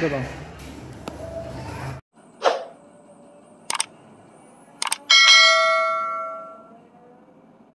对吧？